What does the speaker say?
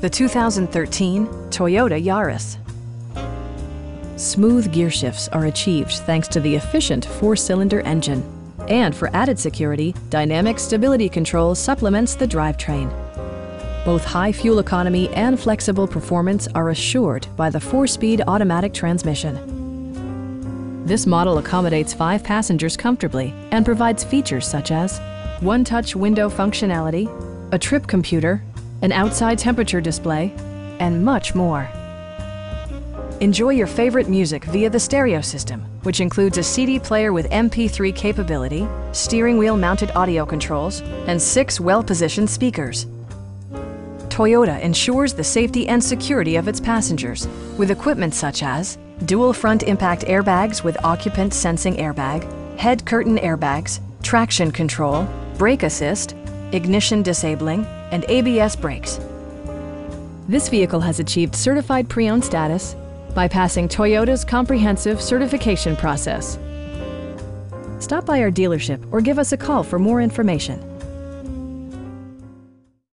the 2013 Toyota Yaris. Smooth gear shifts are achieved thanks to the efficient four-cylinder engine. And for added security, Dynamic Stability Control supplements the drivetrain. Both high fuel economy and flexible performance are assured by the four-speed automatic transmission. This model accommodates five passengers comfortably and provides features such as one-touch window functionality, a trip computer, an outside temperature display, and much more. Enjoy your favorite music via the stereo system, which includes a CD player with MP3 capability, steering wheel mounted audio controls, and six well-positioned speakers. Toyota ensures the safety and security of its passengers with equipment such as dual front impact airbags with occupant sensing airbag, head curtain airbags, traction control, brake assist, ignition disabling, and ABS brakes. This vehicle has achieved certified pre-owned status by passing Toyota's comprehensive certification process. Stop by our dealership or give us a call for more information.